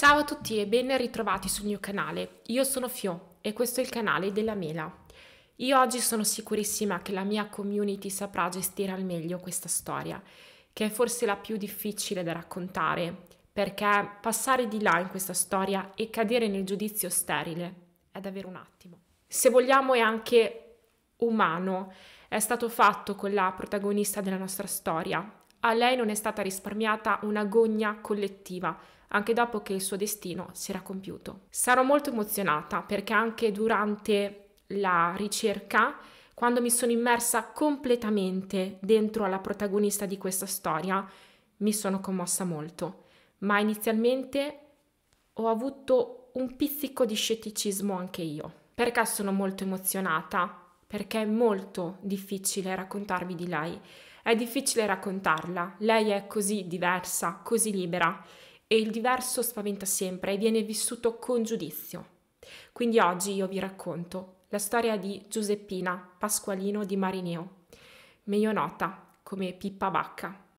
Ciao a tutti e ben ritrovati sul mio canale. Io sono Fio e questo è il canale della Mela. Io oggi sono sicurissima che la mia community saprà gestire al meglio questa storia, che è forse la più difficile da raccontare, perché passare di là in questa storia e cadere nel giudizio sterile è davvero un attimo. Se vogliamo è anche umano, è stato fatto con la protagonista della nostra storia. A lei non è stata risparmiata una gogna collettiva anche dopo che il suo destino si era compiuto. Sarò molto emozionata perché anche durante la ricerca, quando mi sono immersa completamente dentro alla protagonista di questa storia, mi sono commossa molto, ma inizialmente ho avuto un pizzico di scetticismo anche io. Perché sono molto emozionata? Perché è molto difficile raccontarvi di lei. È difficile raccontarla. Lei è così diversa, così libera e il diverso spaventa sempre e viene vissuto con giudizio. Quindi oggi io vi racconto la storia di Giuseppina Pasqualino di Marineo, meglio nota come Pippa Bacca.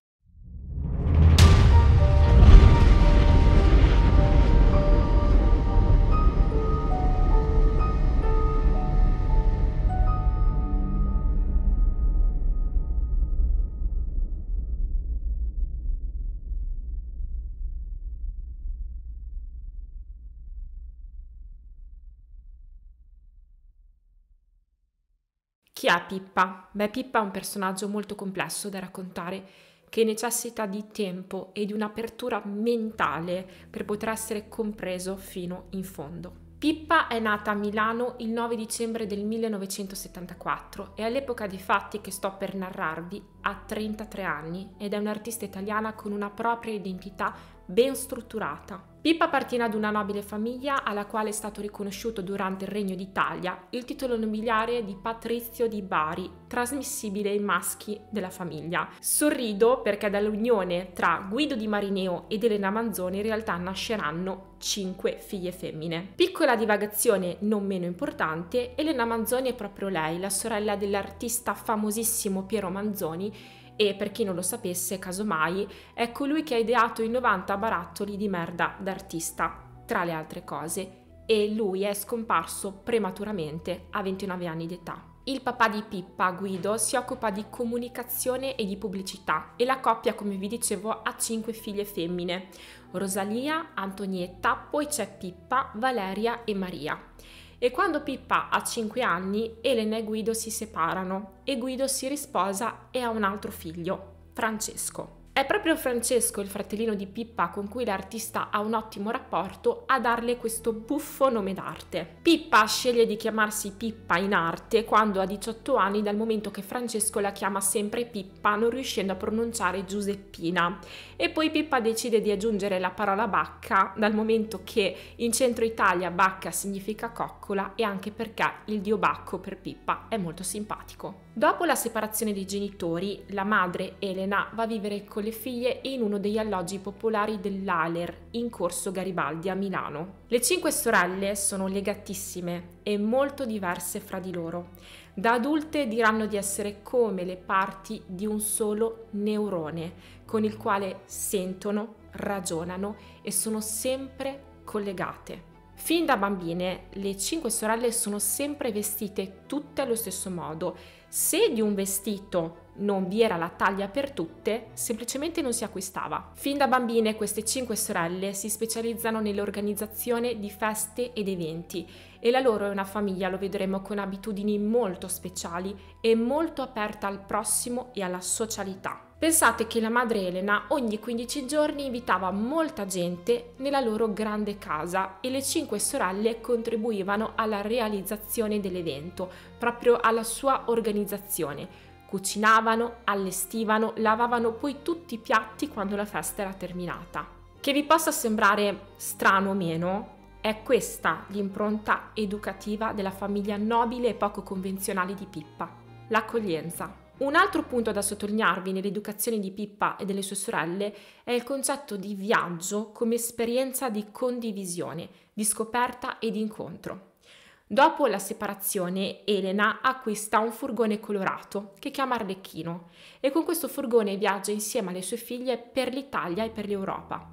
Chi è Pippa? Beh, Pippa è un personaggio molto complesso da raccontare che necessita di tempo e di un'apertura mentale per poter essere compreso fino in fondo. Pippa è nata a Milano il 9 dicembre del 1974 e all'epoca dei fatti che sto per narrarvi ha 33 anni ed è un'artista italiana con una propria identità ben strutturata. Pippa appartiene ad una nobile famiglia alla quale è stato riconosciuto durante il Regno d'Italia il titolo nobiliare di Patrizio di Bari, trasmissibile ai maschi della famiglia. Sorrido perché dall'unione tra Guido di Marineo ed Elena Manzoni in realtà nasceranno cinque figlie femmine. Piccola divagazione non meno importante, Elena Manzoni è proprio lei, la sorella dell'artista famosissimo Piero Manzoni e per chi non lo sapesse, casomai, è colui che ha ideato i 90 barattoli di merda d'artista, tra le altre cose, e lui è scomparso prematuramente a 29 anni d'età. Il papà di Pippa, Guido, si occupa di comunicazione e di pubblicità e la coppia, come vi dicevo, ha cinque figlie femmine, Rosalia, Antonietta, poi c'è Pippa, Valeria e Maria. E quando Pippa ha 5 anni, Elena e Guido si separano e Guido si risposa e ha un altro figlio, Francesco. È proprio Francesco, il fratellino di Pippa con cui l'artista ha un ottimo rapporto, a darle questo buffo nome d'arte. Pippa sceglie di chiamarsi Pippa in arte quando ha 18 anni dal momento che Francesco la chiama sempre Pippa non riuscendo a pronunciare Giuseppina e poi Pippa decide di aggiungere la parola bacca dal momento che in centro Italia bacca significa coccola e anche perché il dio Bacco per Pippa è molto simpatico. Dopo la separazione dei genitori, la madre Elena va a vivere con le figlie in uno degli alloggi popolari dell'Aler in corso Garibaldi a Milano. Le cinque sorelle sono legatissime e molto diverse fra di loro. Da adulte diranno di essere come le parti di un solo neurone con il quale sentono, ragionano e sono sempre collegate. Fin da bambine le cinque sorelle sono sempre vestite tutte allo stesso modo. Se di un vestito non vi era la taglia per tutte, semplicemente non si acquistava. Fin da bambine queste cinque sorelle si specializzano nell'organizzazione di feste ed eventi e la loro è una famiglia, lo vedremo, con abitudini molto speciali e molto aperta al prossimo e alla socialità. Pensate che la madre Elena ogni 15 giorni invitava molta gente nella loro grande casa e le cinque sorelle contribuivano alla realizzazione dell'evento, proprio alla sua organizzazione. Cucinavano, allestivano, lavavano poi tutti i piatti quando la festa era terminata. Che vi possa sembrare strano o meno, è questa l'impronta educativa della famiglia nobile e poco convenzionale di Pippa, l'accoglienza. Un altro punto da sottolinearvi nell'educazione di Pippa e delle sue sorelle è il concetto di viaggio come esperienza di condivisione, di scoperta e di incontro. Dopo la separazione, Elena acquista un furgone colorato che chiama Arlecchino e con questo furgone viaggia insieme alle sue figlie per l'Italia e per l'Europa.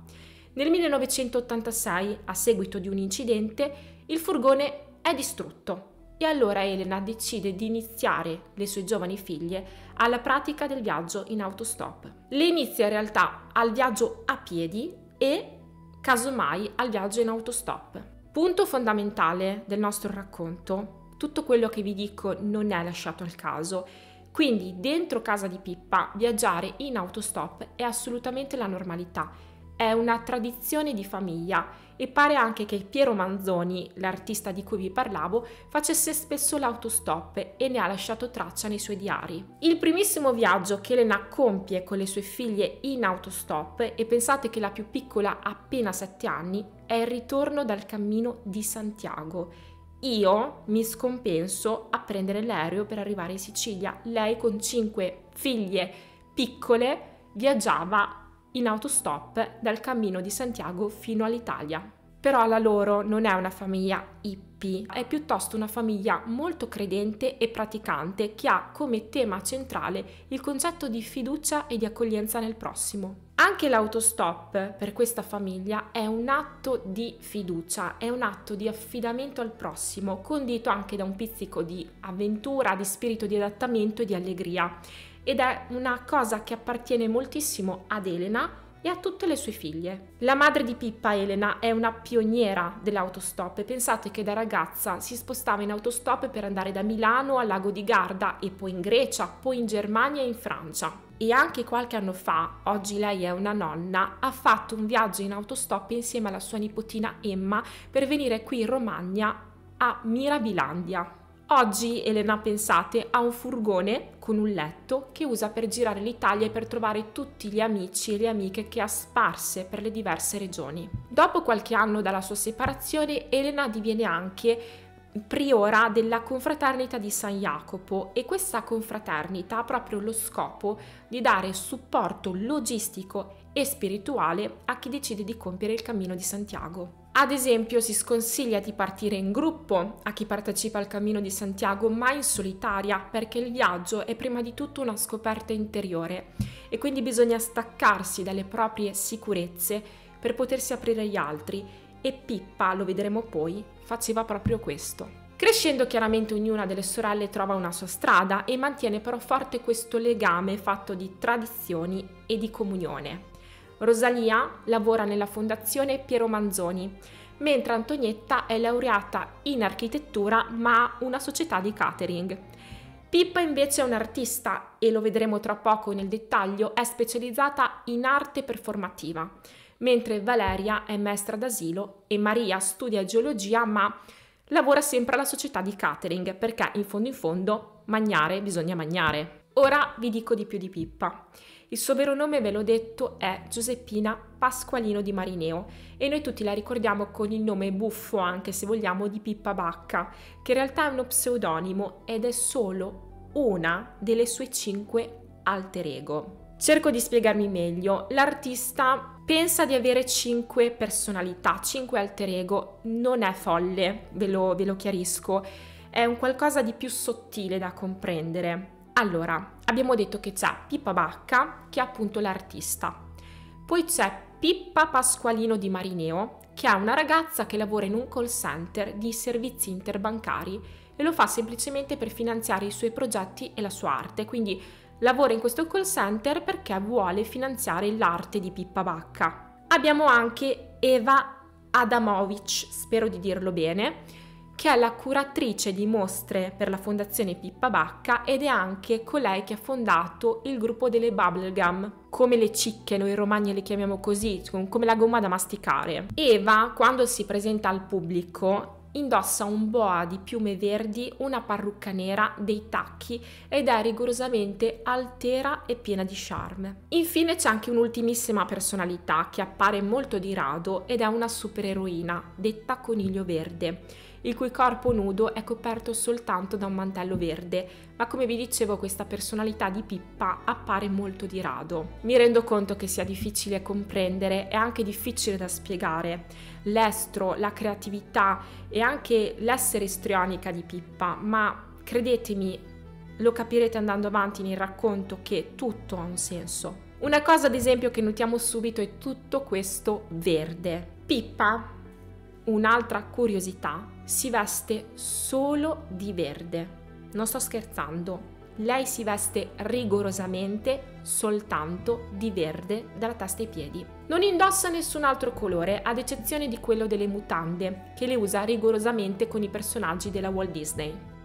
Nel 1986, a seguito di un incidente, il furgone è distrutto e allora Elena decide di iniziare le sue giovani figlie alla pratica del viaggio in autostop. Le inizia in realtà al viaggio a piedi e casomai al viaggio in autostop. Punto fondamentale del nostro racconto, tutto quello che vi dico non è lasciato al caso, quindi dentro casa di Pippa viaggiare in autostop è assolutamente la normalità è una tradizione di famiglia e pare anche che Piero Manzoni, l'artista di cui vi parlavo, facesse spesso l'autostop e ne ha lasciato traccia nei suoi diari. Il primissimo viaggio che Elena compie con le sue figlie in autostop, e pensate che la più piccola ha appena 7 anni, è il ritorno dal cammino di Santiago. Io mi scompenso a prendere l'aereo per arrivare in Sicilia. Lei con 5 figlie piccole viaggiava in autostop dal cammino di Santiago fino all'Italia. Però la loro non è una famiglia hippie, è piuttosto una famiglia molto credente e praticante che ha come tema centrale il concetto di fiducia e di accoglienza nel prossimo. Anche l'autostop per questa famiglia è un atto di fiducia, è un atto di affidamento al prossimo, condito anche da un pizzico di avventura, di spirito di adattamento e di allegria ed è una cosa che appartiene moltissimo ad Elena e a tutte le sue figlie. La madre di Pippa, Elena, è una pioniera dell'autostop e pensate che da ragazza si spostava in autostop per andare da Milano al lago di Garda e poi in Grecia, poi in Germania e in Francia. E anche qualche anno fa, oggi lei è una nonna, ha fatto un viaggio in autostop insieme alla sua nipotina Emma per venire qui in Romagna a Mirabilandia. Oggi Elena, pensate, ha un furgone con un letto che usa per girare l'Italia e per trovare tutti gli amici e le amiche che ha sparse per le diverse regioni. Dopo qualche anno dalla sua separazione, Elena diviene anche priora della confraternita di San Jacopo e questa confraternita ha proprio lo scopo di dare supporto logistico e spirituale a chi decide di compiere il cammino di Santiago. Ad esempio si sconsiglia di partire in gruppo a chi partecipa al cammino di Santiago, ma in solitaria, perché il viaggio è prima di tutto una scoperta interiore e quindi bisogna staccarsi dalle proprie sicurezze per potersi aprire agli altri e Pippa, lo vedremo poi, faceva proprio questo. Crescendo chiaramente ognuna delle sorelle trova una sua strada e mantiene però forte questo legame fatto di tradizioni e di comunione. Rosalia lavora nella fondazione Piero Manzoni, mentre Antonietta è laureata in architettura ma ha una società di catering. Pippa invece è un'artista e lo vedremo tra poco nel dettaglio, è specializzata in arte performativa, mentre Valeria è maestra d'asilo e Maria studia geologia ma lavora sempre alla società di catering perché in fondo in fondo magnare bisogna magnare. Ora vi dico di più di Pippa. Il suo vero nome, ve l'ho detto, è Giuseppina Pasqualino di Marineo e noi tutti la ricordiamo con il nome buffo, anche se vogliamo, di Pippa Bacca, che in realtà è uno pseudonimo ed è solo una delle sue cinque alter ego. Cerco di spiegarmi meglio. L'artista pensa di avere cinque personalità, cinque alter ego. Non è folle, ve lo, ve lo chiarisco. È un qualcosa di più sottile da comprendere. Allora, abbiamo detto che c'è Pippa Bacca, che è appunto l'artista. Poi c'è Pippa Pasqualino di Marineo, che è una ragazza che lavora in un call center di servizi interbancari e lo fa semplicemente per finanziare i suoi progetti e la sua arte. Quindi lavora in questo call center perché vuole finanziare l'arte di Pippa Bacca. Abbiamo anche Eva Adamovic, spero di dirlo bene, che è la curatrice di mostre per la Fondazione Pippa Bacca ed è anche colei che ha fondato il gruppo delle bubblegum, come le cicche, noi romani le chiamiamo così, come la gomma da masticare. Eva, quando si presenta al pubblico, Indossa un boa di piume verdi, una parrucca nera, dei tacchi ed è rigorosamente altera e piena di charme. Infine c'è anche un'ultimissima personalità che appare molto di rado ed è una supereroina, detta Coniglio Verde il cui corpo nudo è coperto soltanto da un mantello verde, ma come vi dicevo questa personalità di Pippa appare molto di rado. Mi rendo conto che sia difficile comprendere e anche difficile da spiegare l'estro, la creatività e anche l'essere istrionica di Pippa, ma credetemi, lo capirete andando avanti nel racconto che tutto ha un senso. Una cosa ad esempio che notiamo subito è tutto questo verde. Pippa, un'altra curiosità, si veste solo di verde. Non sto scherzando, lei si veste rigorosamente soltanto di verde dalla testa ai piedi. Non indossa nessun altro colore, ad eccezione di quello delle mutande, che le usa rigorosamente con i personaggi della Walt Disney.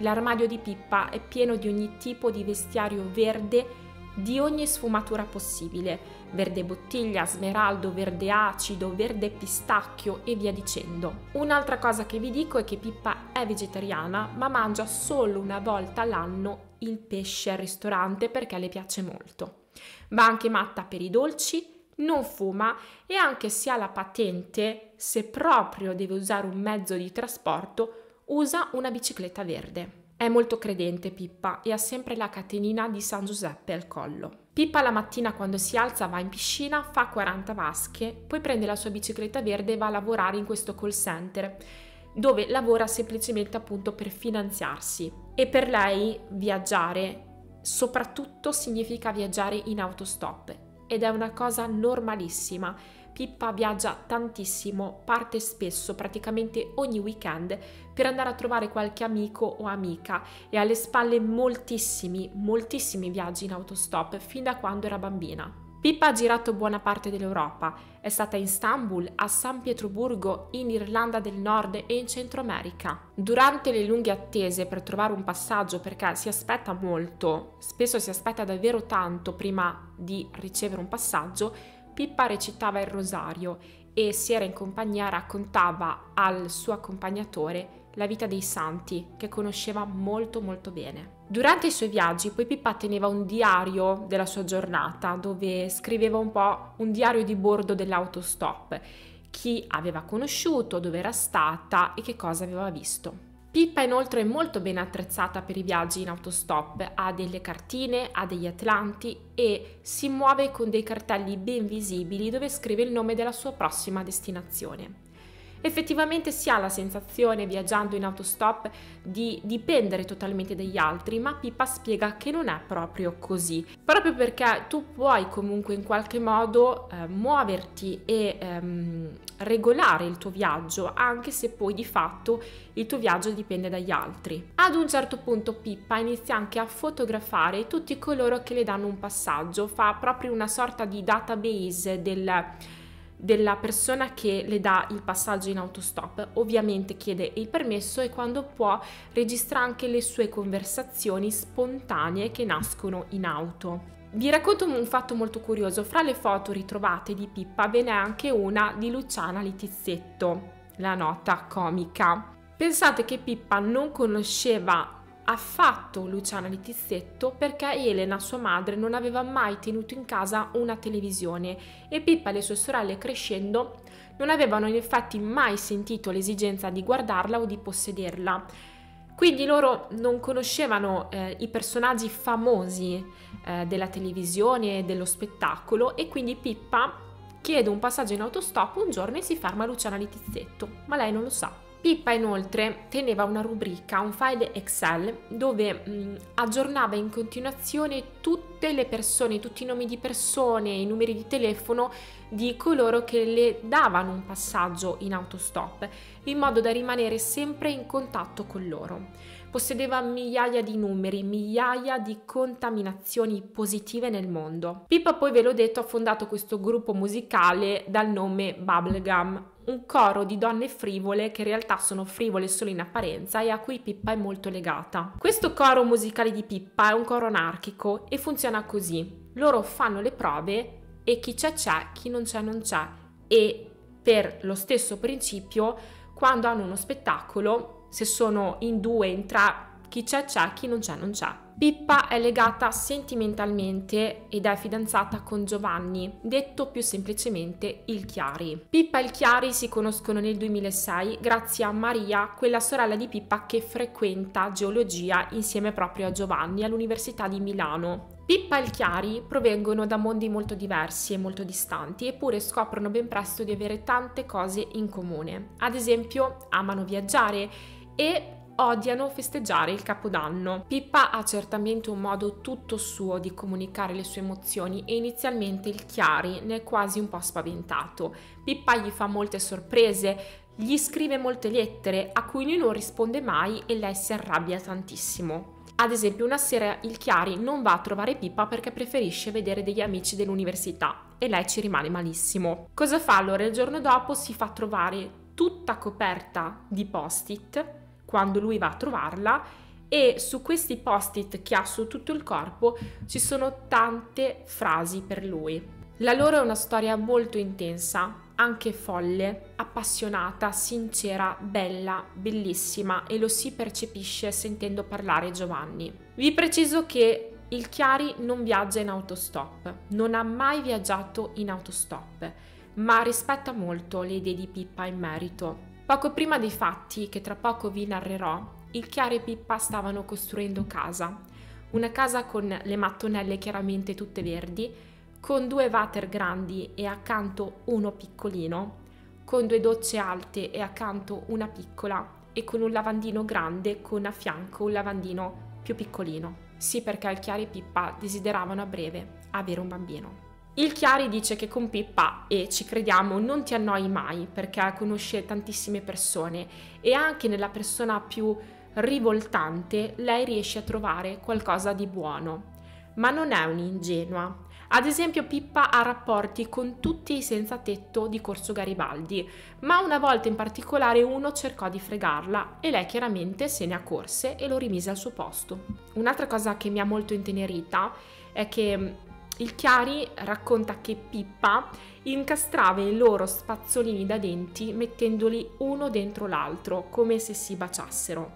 L'armadio di Pippa è pieno di ogni tipo di vestiario verde di ogni sfumatura possibile, verde bottiglia, smeraldo, verde acido, verde pistacchio e via dicendo. Un'altra cosa che vi dico è che Pippa è vegetariana, ma mangia solo una volta all'anno il pesce al ristorante perché le piace molto. Va anche matta per i dolci, non fuma e anche se ha la patente, se proprio deve usare un mezzo di trasporto, usa una bicicletta verde. È molto credente Pippa e ha sempre la catenina di San Giuseppe al collo. Pippa la mattina quando si alza va in piscina, fa 40 vasche, poi prende la sua bicicletta verde e va a lavorare in questo call center dove lavora semplicemente appunto per finanziarsi. E per lei viaggiare soprattutto significa viaggiare in autostop ed è una cosa normalissima Pippa viaggia tantissimo, parte spesso, praticamente ogni weekend, per andare a trovare qualche amico o amica e ha alle spalle moltissimi, moltissimi viaggi in autostop fin da quando era bambina. Pippa ha girato buona parte dell'Europa, è stata in Istanbul, a San Pietroburgo, in Irlanda del Nord e in Centro America. Durante le lunghe attese per trovare un passaggio, perché si aspetta molto, spesso si aspetta davvero tanto prima di ricevere un passaggio, Pippa recitava il rosario e se era in compagnia raccontava al suo accompagnatore la vita dei santi che conosceva molto molto bene. Durante i suoi viaggi poi Pippa teneva un diario della sua giornata dove scriveva un po' un diario di bordo dell'autostop, chi aveva conosciuto, dove era stata e che cosa aveva visto. Pippa inoltre è molto ben attrezzata per i viaggi in autostop, ha delle cartine, ha degli atlanti e si muove con dei cartelli ben visibili dove scrive il nome della sua prossima destinazione. Effettivamente si ha la sensazione, viaggiando in autostop, di dipendere totalmente dagli altri, ma Pippa spiega che non è proprio così, proprio perché tu puoi comunque in qualche modo eh, muoverti e ehm, regolare il tuo viaggio, anche se poi di fatto il tuo viaggio dipende dagli altri. Ad un certo punto Pippa inizia anche a fotografare tutti coloro che le danno un passaggio, fa proprio una sorta di database del della persona che le dà il passaggio in autostop. Ovviamente chiede il permesso e quando può registra anche le sue conversazioni spontanee che nascono in auto. Vi racconto un fatto molto curioso, fra le foto ritrovate di Pippa ve n'è anche una di Luciana Litizzetto, la nota comica. Pensate che Pippa non conosceva affatto Luciana Litizzetto perché Elena, sua madre, non aveva mai tenuto in casa una televisione e Pippa e le sue sorelle crescendo non avevano in effetti mai sentito l'esigenza di guardarla o di possederla. Quindi loro non conoscevano eh, i personaggi famosi eh, della televisione e dello spettacolo e quindi Pippa chiede un passaggio in autostop un giorno e si ferma Luciana Litizzetto, ma lei non lo sa. Pippa inoltre teneva una rubrica, un file Excel, dove mh, aggiornava in continuazione tutte le persone, tutti i nomi di persone, i numeri di telefono di coloro che le davano un passaggio in autostop, in modo da rimanere sempre in contatto con loro. Possedeva migliaia di numeri, migliaia di contaminazioni positive nel mondo. Pippa poi ve l'ho detto ha fondato questo gruppo musicale dal nome Bubblegum, un coro di donne frivole che in realtà sono frivole solo in apparenza e a cui Pippa è molto legata. Questo coro musicale di Pippa è un coro anarchico e funziona così. Loro fanno le prove e chi c'è c'è, chi non c'è non c'è e per lo stesso principio quando hanno uno spettacolo, se sono in due, in tre, Chi c'è c'è, chi non c'è non c'è. Pippa è legata sentimentalmente ed è fidanzata con Giovanni, detto più semplicemente il Chiari. Pippa e il Chiari si conoscono nel 2006 grazie a Maria, quella sorella di Pippa che frequenta geologia insieme proprio a Giovanni all'Università di Milano. Pippa e il Chiari provengono da mondi molto diversi e molto distanti, eppure scoprono ben presto di avere tante cose in comune. Ad esempio, amano viaggiare e odiano festeggiare il Capodanno. Pippa ha certamente un modo tutto suo di comunicare le sue emozioni e inizialmente il Chiari ne è quasi un po' spaventato. Pippa gli fa molte sorprese, gli scrive molte lettere a cui lui non risponde mai e lei si arrabbia tantissimo. Ad esempio, una sera il Chiari non va a trovare Pippa perché preferisce vedere degli amici dell'università e lei ci rimane malissimo. Cosa fa allora? Il giorno dopo si fa trovare tutta coperta di post-it quando lui va a trovarla e su questi post-it che ha su tutto il corpo ci sono tante frasi per lui. La loro è una storia molto intensa, anche folle, appassionata, sincera, bella, bellissima e lo si percepisce sentendo parlare Giovanni. Vi preciso che il Chiari non viaggia in autostop, non ha mai viaggiato in autostop, ma rispetta molto le idee di Pippa in merito. Poco prima dei fatti, che tra poco vi narrerò, il Chiari e Pippa stavano costruendo casa, una casa con le mattonelle chiaramente tutte verdi, con due water grandi e accanto uno piccolino, con due docce alte e accanto una piccola e con un lavandino grande con a fianco un lavandino più piccolino. Sì, perché il Chiari e Pippa desideravano a breve avere un bambino. Il Chiari dice che con Pippa, e ci crediamo, non ti annoi mai perché conosce tantissime persone e anche nella persona più rivoltante lei riesce a trovare qualcosa di buono. Ma non è un'ingenua, ad esempio Pippa ha rapporti con tutti i senza tetto di Corso Garibaldi, ma una volta in particolare uno cercò di fregarla e lei chiaramente se ne accorse e lo rimise al suo posto. Un'altra cosa che mi ha molto intenerita è che il Chiari racconta che Pippa incastrava i loro spazzolini da denti mettendoli uno dentro l'altro come se si baciassero.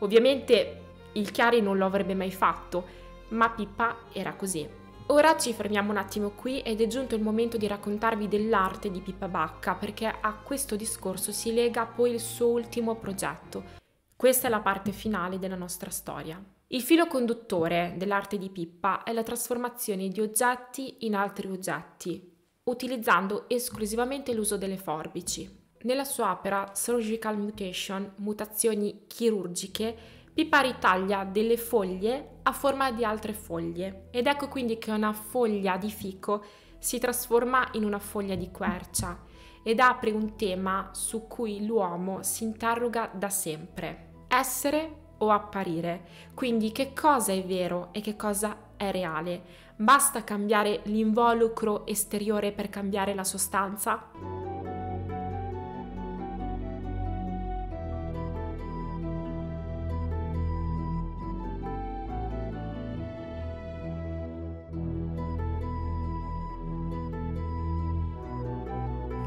Ovviamente il Chiari non lo avrebbe mai fatto, ma Pippa era così. Ora ci fermiamo un attimo qui ed è giunto il momento di raccontarvi dell'arte di Pippa Bacca perché a questo discorso si lega poi il suo ultimo progetto. Questa è la parte finale della nostra storia. Il filo conduttore dell'arte di Pippa è la trasformazione di oggetti in altri oggetti, utilizzando esclusivamente l'uso delle forbici. Nella sua opera Surgical Mutation, mutazioni chirurgiche, Pippa ritaglia delle foglie a forma di altre foglie ed ecco quindi che una foglia di fico si trasforma in una foglia di quercia ed apre un tema su cui l'uomo si interroga da sempre. Essere o apparire. Quindi che cosa è vero e che cosa è reale? Basta cambiare l'involucro esteriore per cambiare la sostanza?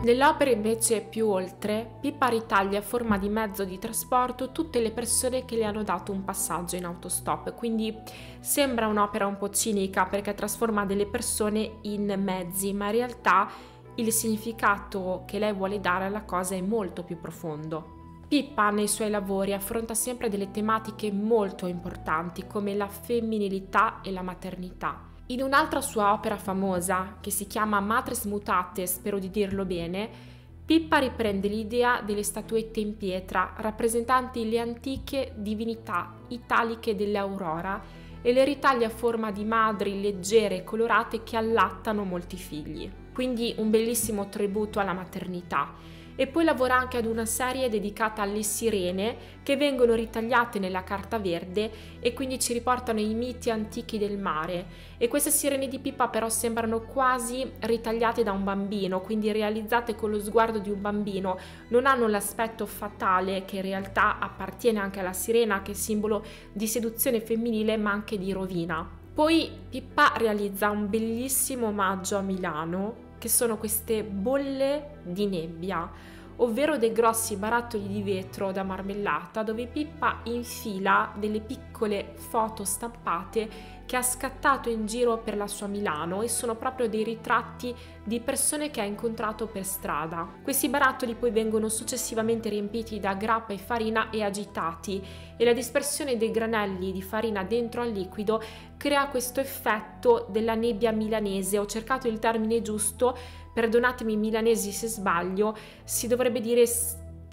Nell'opera invece più oltre, Pippa ritaglia a forma di mezzo di trasporto tutte le persone che le hanno dato un passaggio in autostop, quindi sembra un'opera un po' cinica perché trasforma delle persone in mezzi, ma in realtà il significato che lei vuole dare alla cosa è molto più profondo. Pippa nei suoi lavori affronta sempre delle tematiche molto importanti come la femminilità e la maternità in un'altra sua opera famosa, che si chiama Matres Mutates, spero di dirlo bene, Pippa riprende l'idea delle statuette in pietra rappresentanti le antiche divinità italiche dell'Aurora e le ritaglia a forma di madri leggere e colorate che allattano molti figli. Quindi un bellissimo tributo alla maternità e poi lavora anche ad una serie dedicata alle sirene che vengono ritagliate nella carta verde e quindi ci riportano i miti antichi del mare e queste sirene di Pippa però sembrano quasi ritagliate da un bambino, quindi realizzate con lo sguardo di un bambino, non hanno l'aspetto fatale che in realtà appartiene anche alla sirena che è simbolo di seduzione femminile ma anche di rovina. Poi Pippa realizza un bellissimo omaggio a Milano che sono queste bolle di nebbia ovvero dei grossi barattoli di vetro da marmellata dove Pippa infila delle piccole foto stampate che ha scattato in giro per la sua Milano e sono proprio dei ritratti di persone che ha incontrato per strada. Questi barattoli poi vengono successivamente riempiti da grappa e farina e agitati e la dispersione dei granelli di farina dentro al liquido crea questo effetto della nebbia milanese. Ho cercato il termine giusto, perdonatemi milanesi se sbaglio, si dovrebbe dire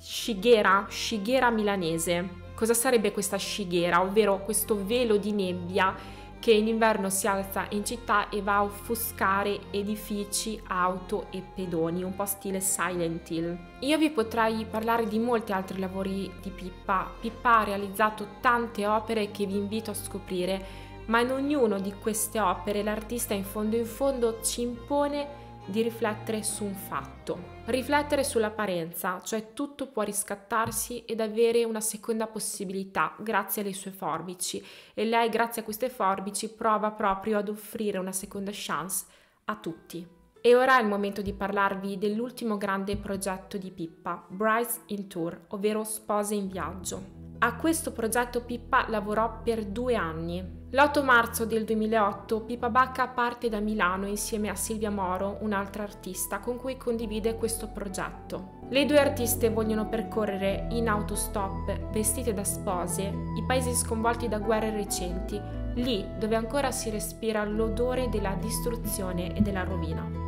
scighera, scighera milanese. Cosa sarebbe questa scighera, ovvero questo velo di nebbia che in inverno si alza in città e va a offuscare edifici, auto e pedoni, un po' stile Silent Hill. Io vi potrei parlare di molti altri lavori di Pippa. Pippa ha realizzato tante opere che vi invito a scoprire, ma in ognuna di queste opere l'artista in fondo in fondo ci impone di riflettere su un fatto. Riflettere sull'apparenza, cioè tutto può riscattarsi ed avere una seconda possibilità grazie alle sue forbici e lei grazie a queste forbici prova proprio ad offrire una seconda chance a tutti. E ora è il momento di parlarvi dell'ultimo grande progetto di Pippa, Brides in Tour, ovvero Spose in viaggio. A questo progetto Pippa lavorò per due anni. L'8 marzo del 2008 Pippa Bacca parte da Milano insieme a Silvia Moro, un'altra artista con cui condivide questo progetto. Le due artiste vogliono percorrere in autostop, vestite da spose, i paesi sconvolti da guerre recenti, lì dove ancora si respira l'odore della distruzione e della rovina.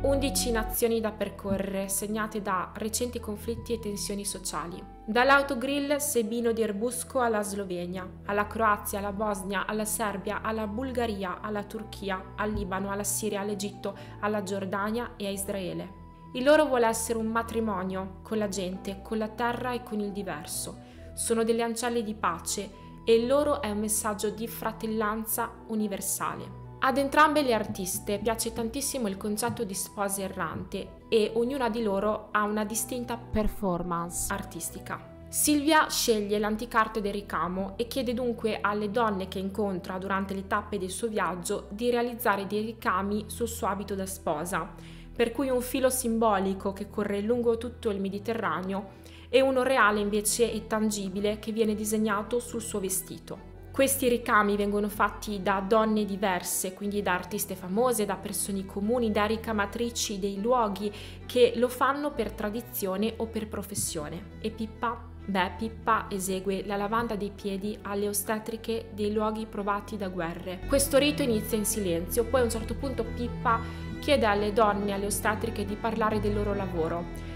11 nazioni da percorrere, segnate da recenti conflitti e tensioni sociali. Dall'autogrill Sebino di Erbusco alla Slovenia, alla Croazia, alla Bosnia, alla Serbia, alla Bulgaria, alla Turchia, al Libano, alla Siria, all'Egitto, alla Giordania e a Israele. Il loro vuole essere un matrimonio con la gente, con la terra e con il diverso. Sono delle ancelle di pace e il loro è un messaggio di fratellanza universale. Ad entrambe le artiste piace tantissimo il concetto di sposa errante e ognuna di loro ha una distinta performance artistica. Silvia sceglie l'anticarte del ricamo e chiede dunque alle donne che incontra durante le tappe del suo viaggio di realizzare dei ricami sul suo abito da sposa, per cui un filo simbolico che corre lungo tutto il Mediterraneo e uno reale invece e tangibile che viene disegnato sul suo vestito. Questi ricami vengono fatti da donne diverse, quindi da artiste famose, da persone comuni, da ricamatrici dei luoghi che lo fanno per tradizione o per professione. E Pippa? Beh, Pippa esegue la lavanda dei piedi alle ostetriche dei luoghi provati da guerre. Questo rito inizia in silenzio, poi a un certo punto Pippa chiede alle donne, alle ostetriche di parlare del loro lavoro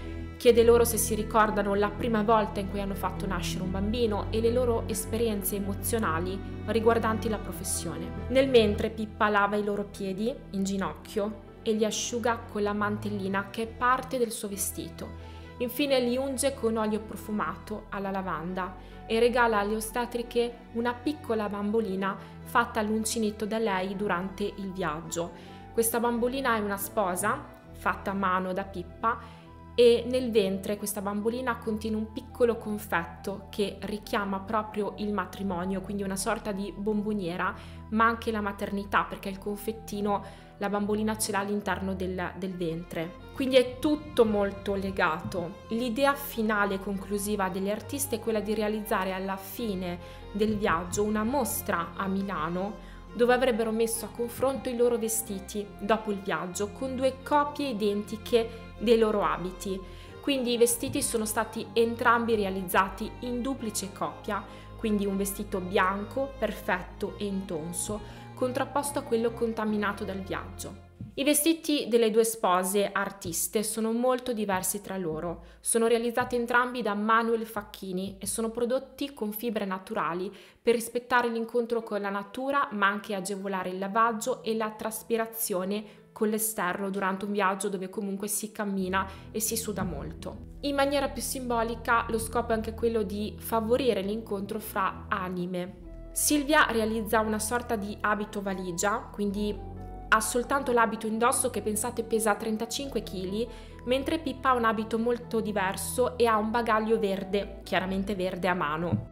Chiede loro se si ricordano la prima volta in cui hanno fatto nascere un bambino e le loro esperienze emozionali riguardanti la professione. Nel mentre Pippa lava i loro piedi in ginocchio e li asciuga con la mantellina che è parte del suo vestito. Infine li unge con olio profumato alla lavanda e regala alle ostetriche una piccola bambolina fatta all'uncinetto da lei durante il viaggio. Questa bambolina è una sposa fatta a mano da Pippa e nel ventre questa bambolina contiene un piccolo confetto che richiama proprio il matrimonio, quindi una sorta di bomboniera, ma anche la maternità, perché il confettino la bambolina ce l'ha all'interno del, del ventre. Quindi è tutto molto legato. L'idea finale e conclusiva degli artisti è quella di realizzare alla fine del viaggio una mostra a Milano dove avrebbero messo a confronto i loro vestiti dopo il viaggio con due copie identiche dei loro abiti. Quindi i vestiti sono stati entrambi realizzati in duplice coppia, quindi un vestito bianco, perfetto e intonso, contrapposto a quello contaminato dal viaggio. I vestiti delle due spose artiste sono molto diversi tra loro, sono realizzati entrambi da Manuel Facchini e sono prodotti con fibre naturali per rispettare l'incontro con la natura ma anche agevolare il lavaggio e la traspirazione con l'esterno durante un viaggio dove comunque si cammina e si suda molto. In maniera più simbolica lo scopo è anche quello di favorire l'incontro fra anime. Silvia realizza una sorta di abito valigia, quindi ha soltanto l'abito indosso che pensate pesa 35 kg, mentre Pippa ha un abito molto diverso e ha un bagaglio verde, chiaramente verde a mano.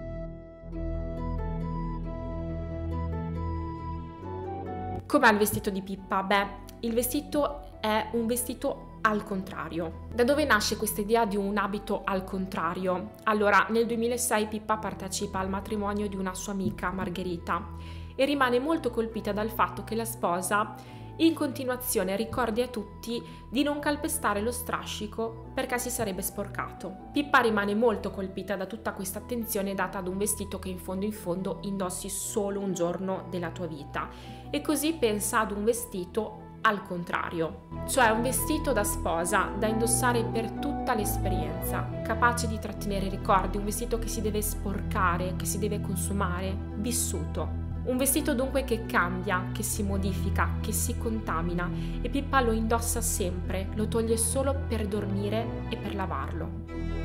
Com'è il vestito di Pippa? Beh, il vestito è un vestito al contrario. Da dove nasce questa idea di un abito al contrario? Allora, nel 2006 Pippa partecipa al matrimonio di una sua amica, Margherita, e rimane molto colpita dal fatto che la sposa in continuazione ricordi a tutti di non calpestare lo strascico perché si sarebbe sporcato. Pippa rimane molto colpita da tutta questa attenzione data ad un vestito che in fondo in fondo indossi solo un giorno della tua vita e così pensa ad un vestito al contrario, cioè un vestito da sposa da indossare per tutta l'esperienza, capace di trattenere ricordi, un vestito che si deve sporcare, che si deve consumare, vissuto. Un vestito dunque che cambia, che si modifica, che si contamina e Pippa lo indossa sempre, lo toglie solo per dormire e per lavarlo.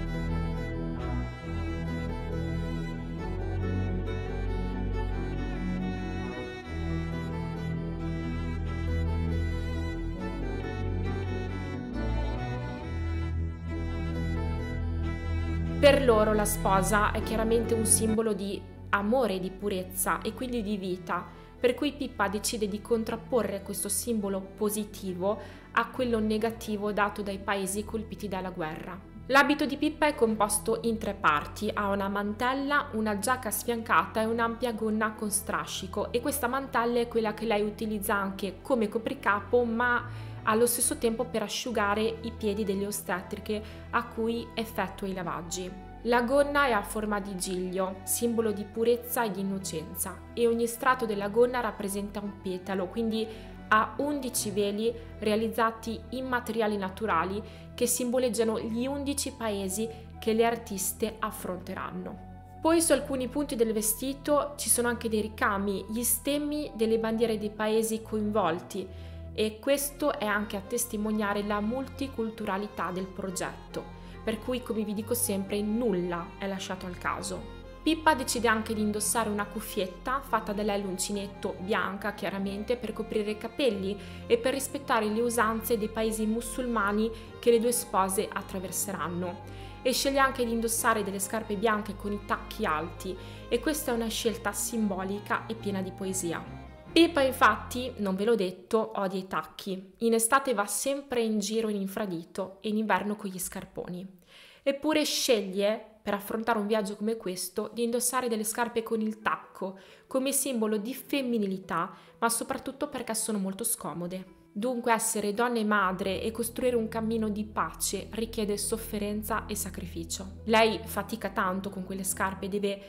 Per loro la sposa è chiaramente un simbolo di amore, di purezza e quindi di vita, per cui Pippa decide di contrapporre questo simbolo positivo a quello negativo dato dai paesi colpiti dalla guerra. L'abito di Pippa è composto in tre parti, ha una mantella, una giacca sfiancata e un'ampia gonna con strascico e questa mantella è quella che lei utilizza anche come copricapo ma allo stesso tempo per asciugare i piedi delle ostetriche a cui effettua i lavaggi. La gonna è a forma di giglio, simbolo di purezza e di innocenza, e ogni strato della gonna rappresenta un petalo, quindi ha 11 veli realizzati in materiali naturali che simboleggiano gli 11 paesi che le artiste affronteranno. Poi su alcuni punti del vestito ci sono anche dei ricami, gli stemmi delle bandiere dei paesi coinvolti e questo è anche a testimoniare la multiculturalità del progetto, per cui come vi dico sempre nulla è lasciato al caso. Pippa decide anche di indossare una cuffietta fatta da lei l'uncinetto bianca chiaramente per coprire i capelli e per rispettare le usanze dei paesi musulmani che le due spose attraverseranno. E sceglie anche di indossare delle scarpe bianche con i tacchi alti e questa è una scelta simbolica e piena di poesia. Pippa infatti, non ve l'ho detto, odia i tacchi. In estate va sempre in giro in infradito e in inverno con gli scarponi. Eppure sceglie, per affrontare un viaggio come questo, di indossare delle scarpe con il tacco, come simbolo di femminilità, ma soprattutto perché sono molto scomode. Dunque essere donna e madre e costruire un cammino di pace richiede sofferenza e sacrificio. Lei fatica tanto con quelle scarpe, deve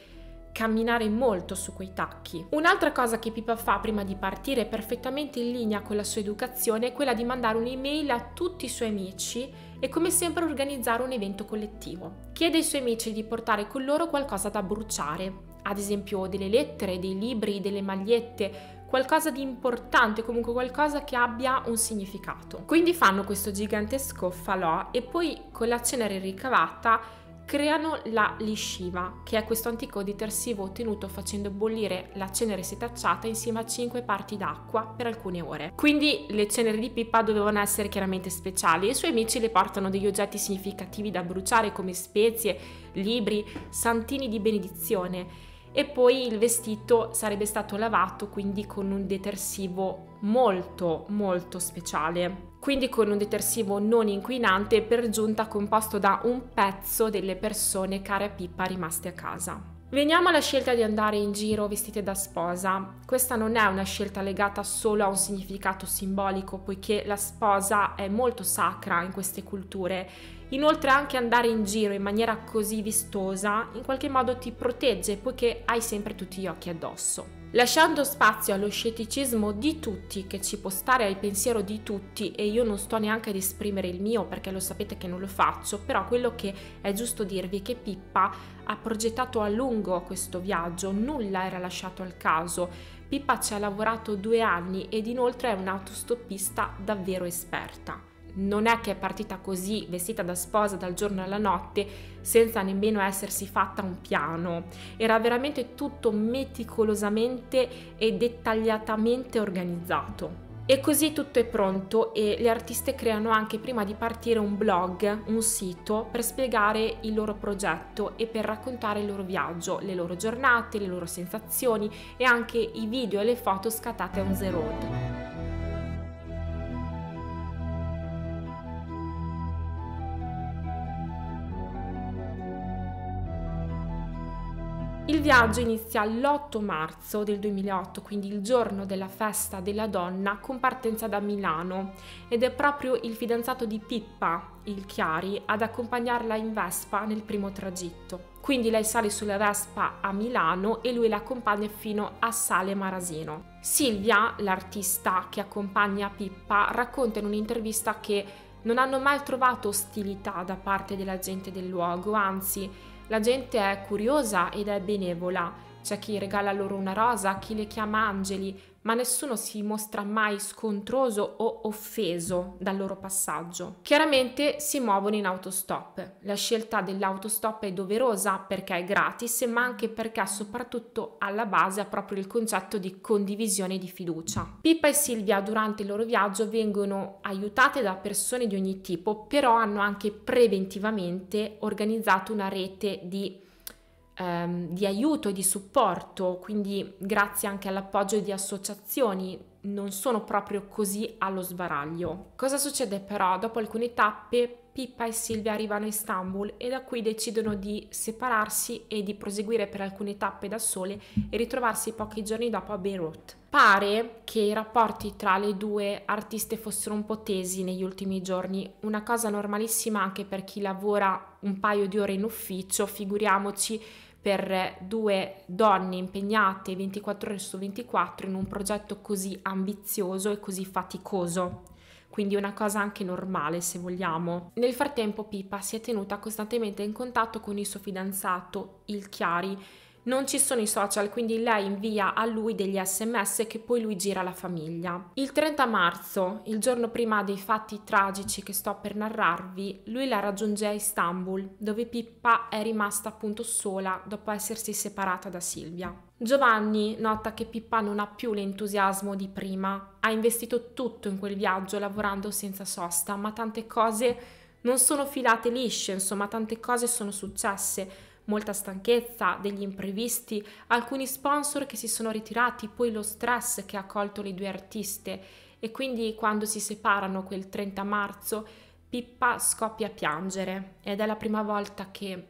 camminare molto su quei tacchi. Un'altra cosa che Pippa fa prima di partire perfettamente in linea con la sua educazione è quella di mandare un'email a tutti i suoi amici e come sempre organizzare un evento collettivo. Chiede ai suoi amici di portare con loro qualcosa da bruciare, ad esempio delle lettere, dei libri, delle magliette, qualcosa di importante, comunque qualcosa che abbia un significato. Quindi fanno questo gigantesco falò e poi con la cenere ricavata creano la lisciva, che è questo antico detersivo ottenuto facendo bollire la cenere setacciata insieme a 5 parti d'acqua per alcune ore. Quindi le ceneri di Pippa dovevano essere chiaramente speciali e i suoi amici le portano degli oggetti significativi da bruciare come spezie, libri, santini di benedizione e poi il vestito sarebbe stato lavato quindi con un detersivo molto molto speciale quindi con un detersivo non inquinante per giunta composto da un pezzo delle persone care a Pippa rimaste a casa. Veniamo alla scelta di andare in giro vestite da sposa. Questa non è una scelta legata solo a un significato simbolico, poiché la sposa è molto sacra in queste culture. Inoltre anche andare in giro in maniera così vistosa in qualche modo ti protegge, poiché hai sempre tutti gli occhi addosso. Lasciando spazio allo scetticismo di tutti, che ci può stare al pensiero di tutti, e io non sto neanche ad esprimere il mio perché lo sapete che non lo faccio, però quello che è giusto dirvi è che Pippa ha progettato a lungo questo viaggio, nulla era lasciato al caso. Pippa ci ha lavorato due anni ed inoltre è un'autostoppista davvero esperta non è che è partita così, vestita da sposa dal giorno alla notte, senza nemmeno essersi fatta un piano. Era veramente tutto meticolosamente e dettagliatamente organizzato. E così tutto è pronto e le artiste creano anche prima di partire un blog, un sito per spiegare il loro progetto e per raccontare il loro viaggio, le loro giornate, le loro sensazioni e anche i video e le foto scattate on the road. Il viaggio inizia l'8 marzo del 2008, quindi il giorno della festa della donna, con partenza da Milano ed è proprio il fidanzato di Pippa, il Chiari, ad accompagnarla in Vespa nel primo tragitto. Quindi lei sale sulla Vespa a Milano e lui la accompagna fino a Sale Marasino. Silvia, l'artista che accompagna Pippa, racconta in un'intervista che non hanno mai trovato ostilità da parte della gente del luogo, anzi la gente è curiosa ed è benevola. C'è chi regala loro una rosa, chi le chiama angeli, ma nessuno si mostra mai scontroso o offeso dal loro passaggio. Chiaramente si muovono in autostop. La scelta dell'autostop è doverosa perché è gratis, ma anche perché soprattutto alla base ha proprio il concetto di condivisione di fiducia. Pippa e Silvia durante il loro viaggio vengono aiutate da persone di ogni tipo, però hanno anche preventivamente organizzato una rete di ehm, di aiuto e di supporto, quindi grazie anche all'appoggio di associazioni, non sono proprio così allo sbaraglio. Cosa succede però? Dopo alcune tappe Pippa e Silvia arrivano a Istanbul e da qui decidono di separarsi e di proseguire per alcune tappe da sole e ritrovarsi pochi giorni dopo a Beirut. Pare che i rapporti tra le due artiste fossero un po' tesi negli ultimi giorni, una cosa normalissima anche per chi lavora un paio di ore in ufficio, figuriamoci per due donne impegnate 24 ore su 24 in un progetto così ambizioso e così faticoso. Quindi una cosa anche normale se vogliamo. Nel frattempo Pippa si è tenuta costantemente in contatto con il suo fidanzato, il Chiari, non ci sono i social, quindi lei invia a lui degli sms che poi lui gira alla famiglia. Il 30 marzo, il giorno prima dei fatti tragici che sto per narrarvi, lui la raggiunge a Istanbul, dove Pippa è rimasta appunto sola dopo essersi separata da Silvia. Giovanni nota che Pippa non ha più l'entusiasmo di prima, ha investito tutto in quel viaggio lavorando senza sosta, ma tante cose non sono filate lisce, insomma tante cose sono successe molta stanchezza, degli imprevisti, alcuni sponsor che si sono ritirati, poi lo stress che ha colto le due artiste e quindi quando si separano quel 30 marzo Pippa scoppia a piangere ed è la prima volta che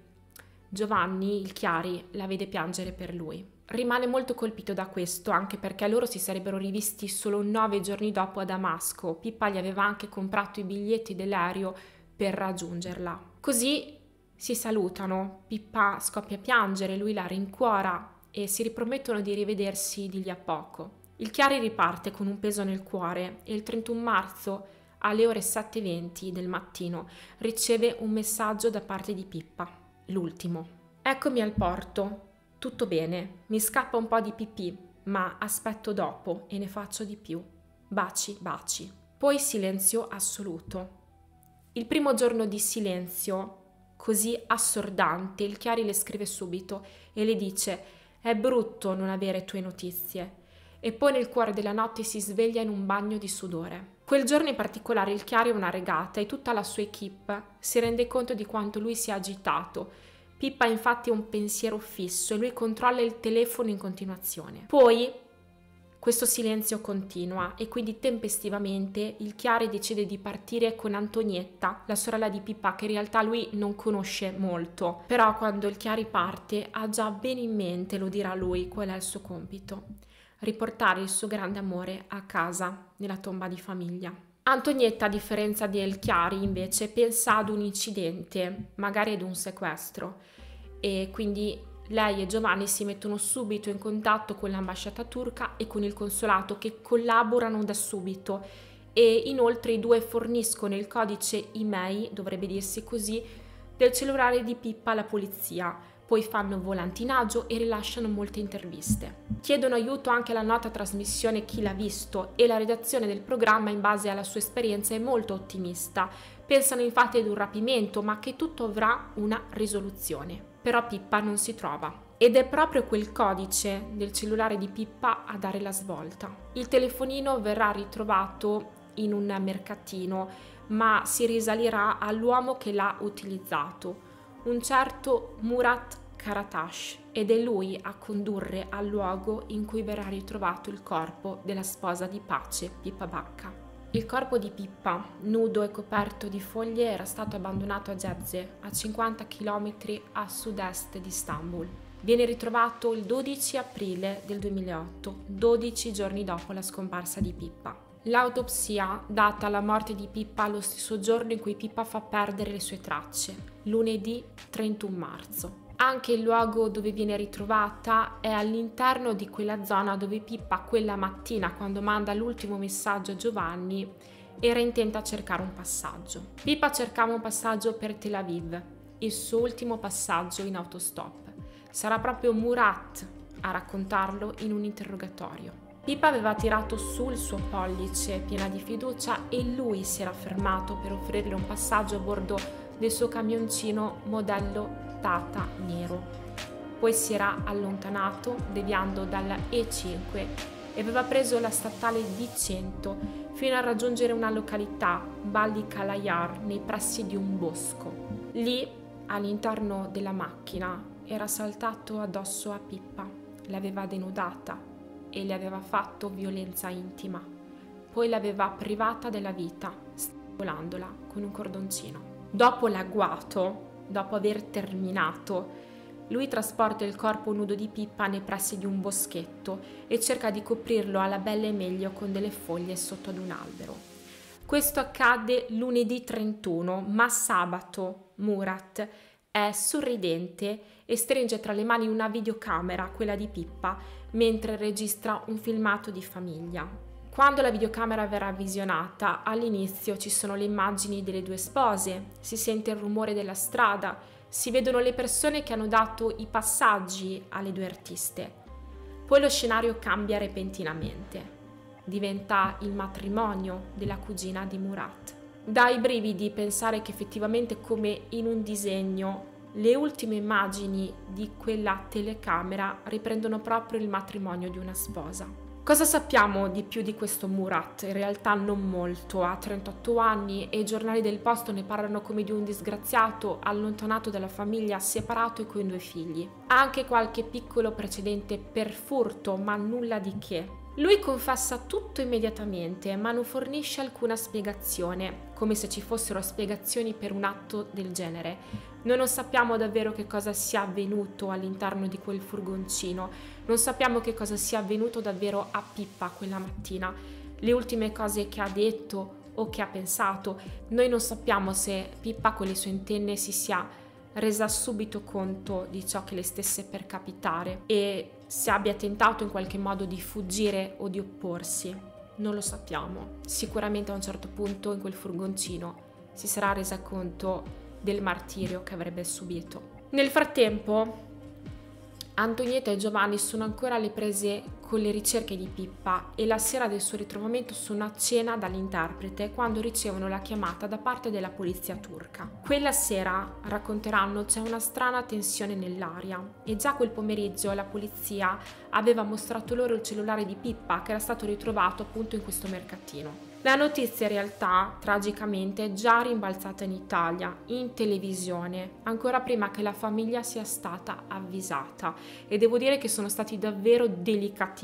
Giovanni, il Chiari, la vede piangere per lui. Rimane molto colpito da questo, anche perché loro si sarebbero rivisti solo nove giorni dopo a Damasco. Pippa gli aveva anche comprato i biglietti dell'aereo per raggiungerla. Così si salutano, Pippa scoppia a piangere, lui la rincuora e si ripromettono di rivedersi di lì a poco. Il Chiari riparte con un peso nel cuore e il 31 marzo alle ore 7.20 del mattino riceve un messaggio da parte di Pippa, l'ultimo. Eccomi al porto, tutto bene, mi scappa un po' di pipì, ma aspetto dopo e ne faccio di più. Baci, baci. Poi silenzio assoluto. Il primo giorno di silenzio così assordante, il Chiari le scrive subito e le dice è brutto non avere tue notizie. E poi nel cuore della notte si sveglia in un bagno di sudore. Quel giorno in particolare il Chiari è una regata e tutta la sua equip si rende conto di quanto lui sia agitato. Pippa ha infatti un pensiero fisso e lui controlla il telefono in continuazione. Poi questo silenzio continua e quindi tempestivamente il Chiari decide di partire con Antonietta, la sorella di Pippa che in realtà lui non conosce molto. Però quando il Chiari parte ha già bene in mente, lo dirà lui, qual è il suo compito. Riportare il suo grande amore a casa, nella tomba di famiglia. Antonietta, a differenza di El Chiari, invece, pensa ad un incidente, magari ad un sequestro, e quindi lei e Giovanni si mettono subito in contatto con l'ambasciata turca e con il consolato che collaborano da subito e inoltre i due forniscono il codice email, dovrebbe dirsi così, del cellulare di Pippa alla polizia. Poi fanno volantinaggio e rilasciano molte interviste. Chiedono aiuto anche alla nota trasmissione Chi l'ha visto e la redazione del programma in base alla sua esperienza è molto ottimista. Pensano infatti ad un rapimento ma che tutto avrà una risoluzione però Pippa non si trova. Ed è proprio quel codice del cellulare di Pippa a dare la svolta. Il telefonino verrà ritrovato in un mercatino, ma si risalirà all'uomo che l'ha utilizzato, un certo Murat Karatash, ed è lui a condurre al luogo in cui verrà ritrovato il corpo della sposa di pace Pippa Bacca. Il corpo di Pippa, nudo e coperto di foglie, era stato abbandonato a Gebze, a 50 km a sud-est di Istanbul. viene ritrovato il 12 aprile del 2008, 12 giorni dopo la scomparsa di Pippa. L'autopsia data la morte di Pippa lo stesso giorno in cui Pippa fa perdere le sue tracce, lunedì 31 marzo. Anche il luogo dove viene ritrovata è all'interno di quella zona dove Pippa quella mattina, quando manda l'ultimo messaggio a Giovanni, era intenta a cercare un passaggio. Pippa cercava un passaggio per Tel Aviv, il suo ultimo passaggio in autostop. Sarà proprio Murat a raccontarlo in un interrogatorio. Pippa aveva tirato su il suo pollice piena di fiducia e lui si era fermato per offrirle un passaggio a bordo del suo camioncino modello Tata nero. Poi si era allontanato deviando dalla E5 e aveva preso la statale D100 fino a raggiungere una località, Bali Kalayar, nei pressi di un bosco. Lì, all'interno della macchina, era saltato addosso a Pippa, l'aveva denudata e le aveva fatto violenza intima. Poi l'aveva privata della vita, strangolandola con un cordoncino. Dopo l'agguato, dopo aver terminato, lui trasporta il corpo nudo di Pippa nei pressi di un boschetto e cerca di coprirlo alla bella e meglio con delle foglie sotto ad un albero. Questo accade lunedì 31, ma sabato Murat è sorridente e stringe tra le mani una videocamera, quella di Pippa, mentre registra un filmato di famiglia. Quando la videocamera verrà visionata, all'inizio ci sono le immagini delle due spose, si sente il rumore della strada, si vedono le persone che hanno dato i passaggi alle due artiste. Poi lo scenario cambia repentinamente. Diventa il matrimonio della cugina di Murat. Dà i brividi pensare che effettivamente come in un disegno le ultime immagini di quella telecamera riprendono proprio il matrimonio di una sposa. Cosa sappiamo di più di questo Murat? In realtà non molto, ha 38 anni e i giornali del posto ne parlano come di un disgraziato, allontanato dalla famiglia, separato e con due figli. Ha anche qualche piccolo precedente per furto, ma nulla di che. Lui confessa tutto immediatamente, ma non fornisce alcuna spiegazione, come se ci fossero spiegazioni per un atto del genere. Noi non sappiamo davvero che cosa sia avvenuto all'interno di quel furgoncino, non sappiamo che cosa sia avvenuto davvero a Pippa quella mattina, le ultime cose che ha detto o che ha pensato. Noi non sappiamo se Pippa con le sue intenne si sia resa subito conto di ciò che le stesse per capitare e se abbia tentato in qualche modo di fuggire o di opporsi. Non lo sappiamo. Sicuramente a un certo punto in quel furgoncino si sarà resa conto del martirio che avrebbe subito. Nel frattempo, Antonietta e Giovanni sono ancora alle prese con le ricerche di Pippa e la sera del suo ritrovamento sono a cena dall'interprete quando ricevono la chiamata da parte della polizia turca. Quella sera, racconteranno, c'è una strana tensione nell'aria e già quel pomeriggio la polizia aveva mostrato loro il cellulare di Pippa che era stato ritrovato appunto in questo mercatino. La notizia in realtà, tragicamente, è già rimbalzata in Italia, in televisione, ancora prima che la famiglia sia stata avvisata e devo dire che sono stati davvero delicatissimi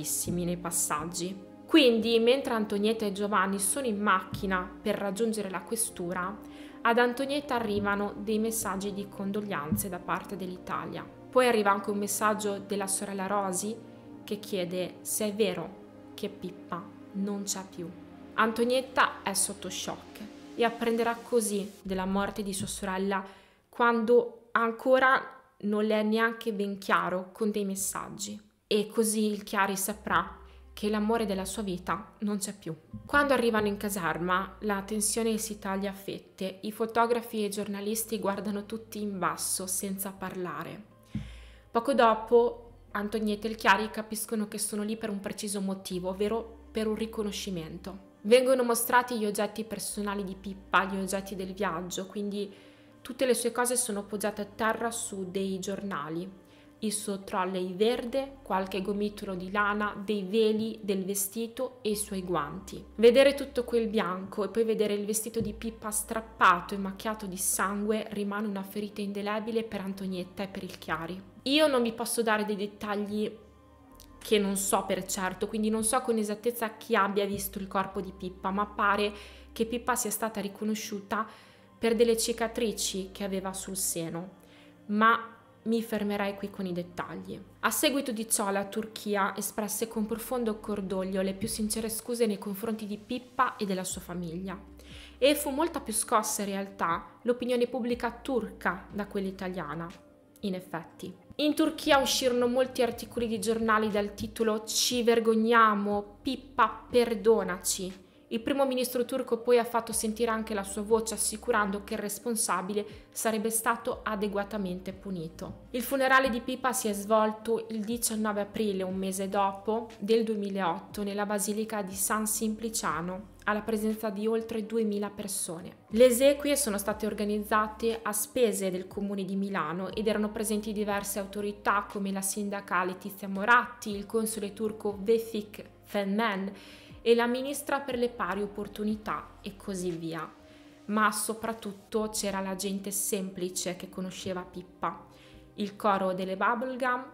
nei passaggi. Quindi, mentre Antonietta e Giovanni sono in macchina per raggiungere la questura, ad Antonietta arrivano dei messaggi di condoglianze da parte dell'Italia. Poi arriva anche un messaggio della sorella Rosy che chiede se è vero che Pippa non c'è più. Antonietta è sotto shock e apprenderà così della morte di sua sorella quando ancora non le è neanche ben chiaro con dei messaggi. E così il Chiari saprà che l'amore della sua vita non c'è più. Quando arrivano in caserma, la tensione si taglia a fette, i fotografi e i giornalisti guardano tutti in basso senza parlare. Poco dopo, Antonietta e il Chiari capiscono che sono lì per un preciso motivo, ovvero per un riconoscimento. Vengono mostrati gli oggetti personali di Pippa, gli oggetti del viaggio, quindi tutte le sue cose sono appoggiate a terra su dei giornali. Il suo trolley verde, qualche gomitolo di lana, dei veli del vestito e i suoi guanti. Vedere tutto quel bianco e poi vedere il vestito di Pippa strappato e macchiato di sangue rimane una ferita indelebile per Antonietta e per il Chiari. Io non vi posso dare dei dettagli che non so per certo, quindi non so con esattezza chi abbia visto il corpo di Pippa, ma pare che Pippa sia stata riconosciuta per delle cicatrici che aveva sul seno, ma mi fermerei qui con i dettagli. A seguito di ciò la Turchia espresse con profondo cordoglio le più sincere scuse nei confronti di Pippa e della sua famiglia. E fu molta più scossa in realtà l'opinione pubblica turca da quella italiana. In effetti. In Turchia uscirono molti articoli di giornali dal titolo Ci vergogniamo, Pippa perdonaci, il primo ministro turco poi ha fatto sentire anche la sua voce assicurando che il responsabile sarebbe stato adeguatamente punito. Il funerale di Pippa si è svolto il 19 aprile, un mese dopo, del 2008, nella basilica di San Simpliciano, alla presenza di oltre 2000 persone. Le esequie sono state organizzate a spese del comune di Milano ed erano presenti diverse autorità come la sindaca Letizia Moratti, il console turco Vefik Fenmen e la ministra per le pari opportunità e così via. Ma soprattutto c'era la gente semplice che conosceva Pippa, il coro delle Bubblegum,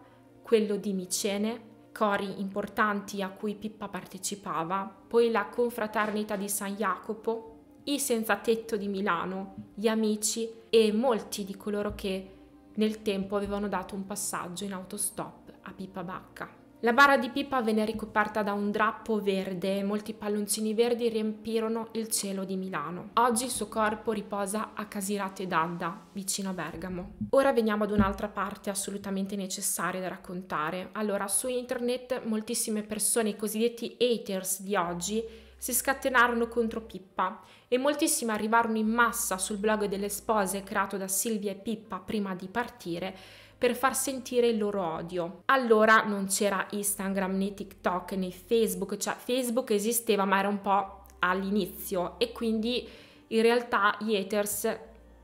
quello di Micene, cori importanti a cui Pippa partecipava, poi la confraternita di San Jacopo, i senza tetto di Milano, gli amici e molti di coloro che nel tempo avevano dato un passaggio in autostop a Pippa Bacca. La bara di Pippa venne ricoperta da un drappo verde e molti palloncini verdi riempirono il cielo di Milano. Oggi il suo corpo riposa a Casirate d'Adda, vicino a Bergamo. Ora veniamo ad un'altra parte assolutamente necessaria da raccontare. Allora, su internet moltissime persone, i cosiddetti haters di oggi, si scatenarono contro Pippa e moltissimi arrivarono in massa sul blog delle spose creato da Silvia e Pippa prima di partire per far sentire il loro odio. Allora non c'era Instagram né TikTok né Facebook, cioè Facebook esisteva ma era un po' all'inizio e quindi in realtà gli haters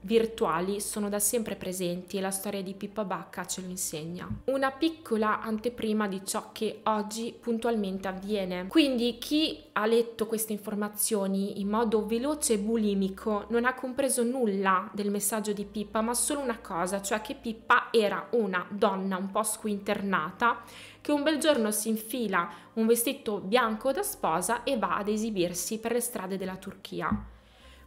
virtuali sono da sempre presenti e la storia di Pippa Bacca ce lo insegna. Una piccola anteprima di ciò che oggi puntualmente avviene. Quindi chi ha letto queste informazioni in modo veloce e bulimico non ha compreso nulla del messaggio di Pippa, ma solo una cosa, cioè che Pippa era una donna un po' squinternata che un bel giorno si infila un vestito bianco da sposa e va ad esibirsi per le strade della Turchia.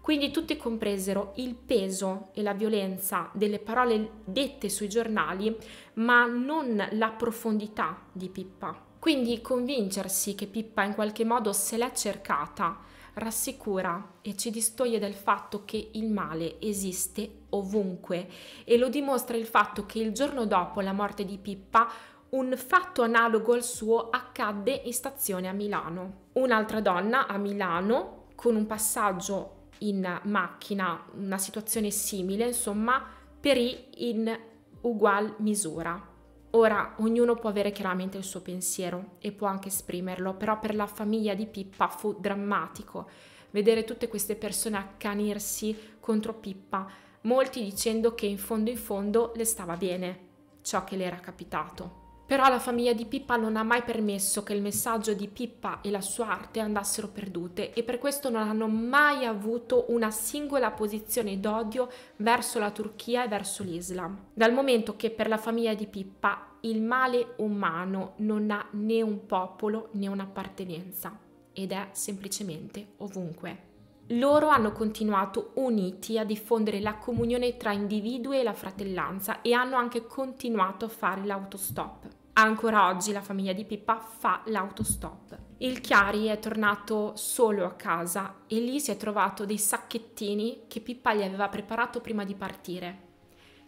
Quindi tutti compresero il peso e la violenza delle parole dette sui giornali, ma non la profondità di Pippa. Quindi convincersi che Pippa in qualche modo se l'è cercata rassicura e ci distoglie dal fatto che il male esiste ovunque e lo dimostra il fatto che il giorno dopo la morte di Pippa un fatto analogo al suo accadde in stazione a Milano. Un'altra donna a Milano, con un passaggio in macchina una situazione simile, insomma, perì in ugual misura. Ora, ognuno può avere chiaramente il suo pensiero e può anche esprimerlo, però per la famiglia di Pippa fu drammatico vedere tutte queste persone accanirsi contro Pippa, molti dicendo che in fondo in fondo le stava bene ciò che le era capitato. Però la famiglia di Pippa non ha mai permesso che il messaggio di Pippa e la sua arte andassero perdute e per questo non hanno mai avuto una singola posizione d'odio verso la Turchia e verso l'Islam. Dal momento che per la famiglia di Pippa il male umano non ha né un popolo né un'appartenenza ed è semplicemente ovunque. Loro hanno continuato uniti a diffondere la comunione tra individui e la fratellanza e hanno anche continuato a fare l'autostop. Ancora oggi la famiglia di Pippa fa l'autostop. Il Chiari è tornato solo a casa e lì si è trovato dei sacchettini che Pippa gli aveva preparato prima di partire,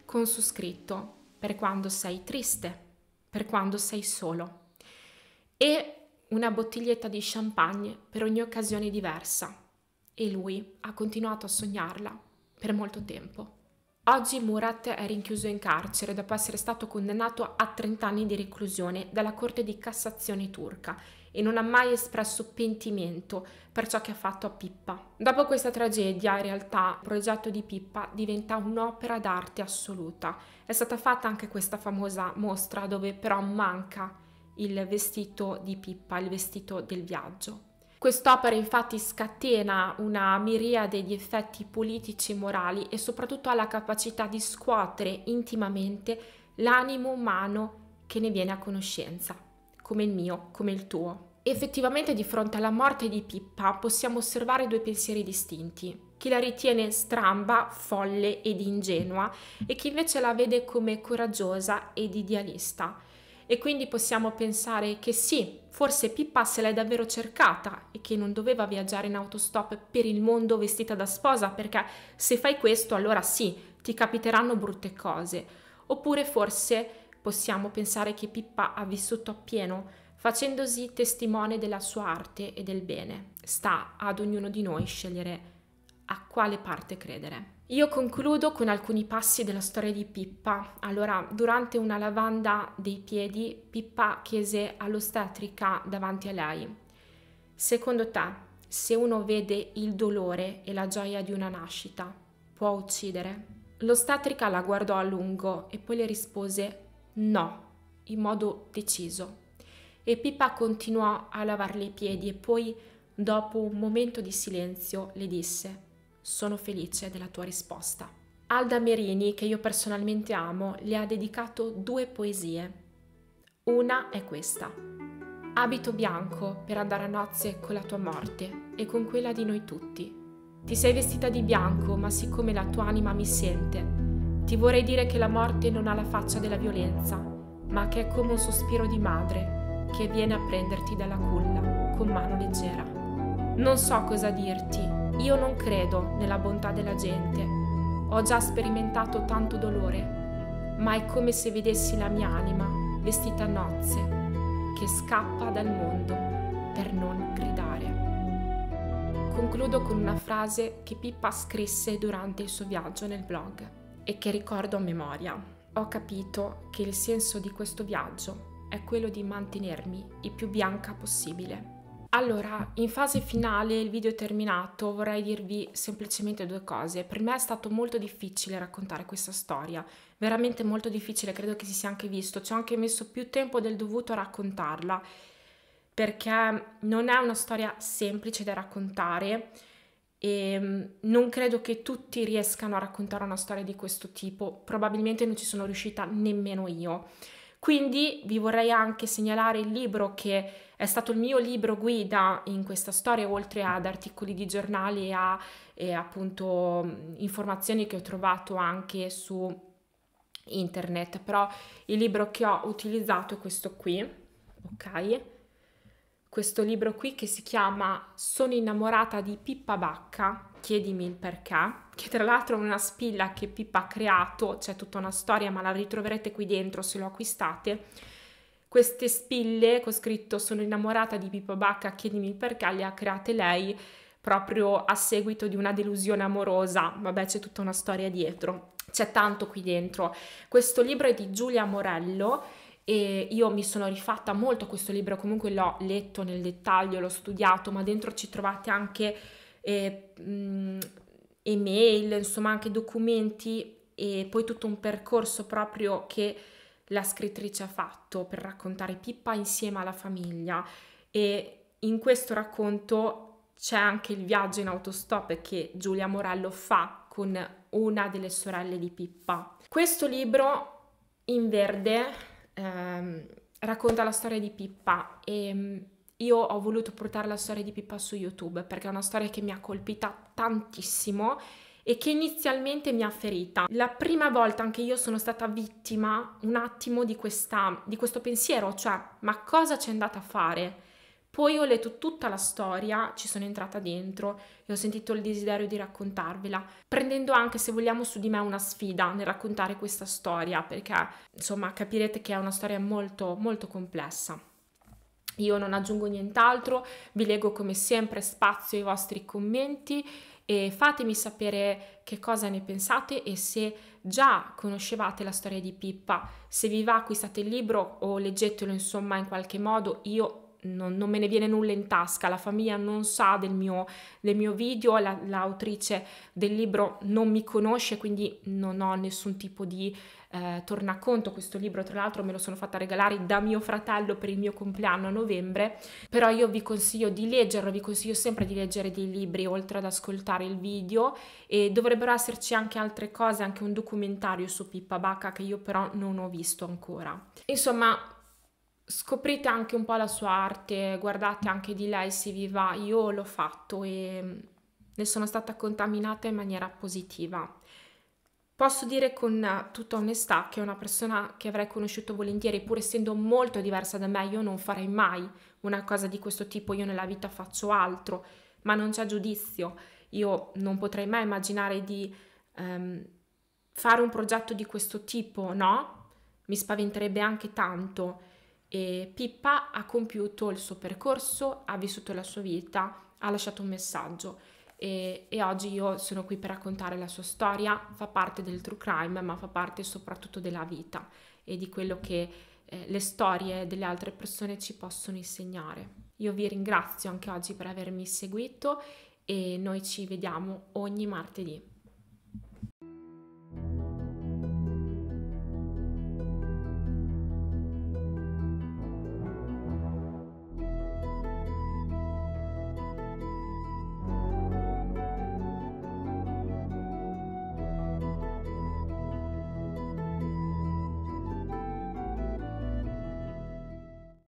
con su scritto per quando sei triste, per quando sei solo e una bottiglietta di champagne per ogni occasione diversa. E lui ha continuato a sognarla per molto tempo. Oggi Murat è rinchiuso in carcere dopo essere stato condannato a 30 anni di reclusione dalla Corte di Cassazione turca e non ha mai espresso pentimento per ciò che ha fatto a Pippa. Dopo questa tragedia, in realtà, il progetto di Pippa diventa un'opera d'arte assoluta. È stata fatta anche questa famosa mostra dove però manca il vestito di Pippa, il vestito del viaggio. Quest'opera infatti scatena una miriade di effetti politici e morali e soprattutto ha la capacità di scuotere intimamente l'animo umano che ne viene a conoscenza, come il mio, come il tuo. Effettivamente di fronte alla morte di Pippa possiamo osservare due pensieri distinti. chi la ritiene stramba, folle ed ingenua e chi invece la vede come coraggiosa ed idealista. E quindi possiamo pensare che sì, forse Pippa se l'è davvero cercata e che non doveva viaggiare in autostop per il mondo vestita da sposa, perché se fai questo allora sì, ti capiteranno brutte cose. Oppure forse possiamo pensare che Pippa ha vissuto appieno, facendosi testimone della sua arte e del bene. Sta ad ognuno di noi scegliere a quale parte credere. Io concludo con alcuni passi della storia di Pippa. Allora, durante una lavanda dei piedi, Pippa chiese all'ostetrica davanti a lei, secondo te, se uno vede il dolore e la gioia di una nascita, può uccidere? L'ostetrica la guardò a lungo e poi le rispose no, in modo deciso. E Pippa continuò a lavarle i piedi e poi, dopo un momento di silenzio, le disse sono felice della tua risposta. Alda Merini, che io personalmente amo, le ha dedicato due poesie. Una è questa. Abito bianco per andare a nozze con la tua morte e con quella di noi tutti. Ti sei vestita di bianco, ma siccome la tua anima mi sente, ti vorrei dire che la morte non ha la faccia della violenza, ma che è come un sospiro di madre che viene a prenderti dalla culla con mano leggera. Non so cosa dirti, io non credo nella bontà della gente. Ho già sperimentato tanto dolore, ma è come se vedessi la mia anima vestita a nozze, che scappa dal mondo per non gridare. Concludo con una frase che Pippa scrisse durante il suo viaggio nel blog e che ricordo a memoria. Ho capito che il senso di questo viaggio è quello di mantenermi il più bianca possibile allora, in fase finale, il video è terminato, vorrei dirvi semplicemente due cose. Per me è stato molto difficile raccontare questa storia, veramente molto difficile, credo che si sia anche visto. Ci ho anche messo più tempo del dovuto a raccontarla, perché non è una storia semplice da raccontare e mm, non credo che tutti riescano a raccontare una storia di questo tipo, probabilmente non ci sono riuscita nemmeno io. Quindi vi vorrei anche segnalare il libro che è stato il mio libro guida in questa storia, oltre ad articoli di giornali e a e appunto informazioni che ho trovato anche su internet. Però il libro che ho utilizzato è questo qui, ok? Questo libro qui che si chiama Sono innamorata di Pippa Bacca chiedimi il perché, che tra l'altro è una spilla che Pippa ha creato, c'è tutta una storia, ma la ritroverete qui dentro se lo acquistate. Queste spille con scritto sono innamorata di Pippa Bacca, chiedimi il perché, le ha create lei proprio a seguito di una delusione amorosa. Vabbè, c'è tutta una storia dietro. C'è tanto qui dentro. Questo libro è di Giulia Morello e io mi sono rifatta molto a questo libro, comunque l'ho letto nel dettaglio, l'ho studiato, ma dentro ci trovate anche eh, mh, email, insomma anche documenti e poi tutto un percorso proprio che la scrittrice ha fatto per raccontare Pippa insieme alla famiglia e in questo racconto c'è anche il viaggio in autostop che Giulia Morello fa con una delle sorelle di Pippa. Questo libro in verde ehm, racconta la storia di Pippa e io ho voluto portare la storia di Pippa su YouTube perché è una storia che mi ha colpita tantissimo e che inizialmente mi ha ferita. La prima volta anche io sono stata vittima un attimo di, questa, di questo pensiero, cioè ma cosa c'è andata a fare? Poi ho letto tutta la storia, ci sono entrata dentro e ho sentito il desiderio di raccontarvela, prendendo anche, se vogliamo, su di me una sfida nel raccontare questa storia, perché insomma capirete che è una storia molto, molto complessa. Io non aggiungo nient'altro, vi leggo come sempre spazio ai vostri commenti e fatemi sapere che cosa ne pensate e se già conoscevate la storia di Pippa, se vi va acquistate il libro o leggetelo insomma in qualche modo, io non, non, me ne viene nulla in tasca, la famiglia non sa del mio, del mio video, la, l'autrice del libro non mi conosce, quindi non ho nessun tipo di eh, tornaconto. Questo libro, tra l'altro, me lo sono fatta regalare da mio fratello per il mio compleanno a novembre, però io vi consiglio di leggerlo, vi consiglio sempre di leggere dei libri oltre ad ascoltare il video e dovrebbero esserci anche altre cose, anche un documentario su Pippa Bacca che io però non ho visto ancora. Insomma, scoprite anche un po' la sua arte, guardate anche di lei se vi va, io l'ho fatto e ne sono stata contaminata in maniera positiva. Posso dire con tutta onestà che è una persona che avrei conosciuto volentieri, pur essendo molto diversa da me, io non farei mai una cosa di questo tipo, io nella vita faccio altro, ma non c'è giudizio. Io non potrei mai immaginare di um, fare un progetto di questo tipo, no? Mi spaventerebbe anche tanto. E Pippa ha compiuto il suo percorso, ha vissuto la sua vita, ha lasciato un messaggio e, e, oggi io sono qui per raccontare la sua storia, fa parte del true crime, ma fa parte soprattutto della vita e di quello che eh, le storie delle altre persone ci possono insegnare. Io vi ringrazio anche oggi per avermi seguito e noi ci vediamo ogni martedì.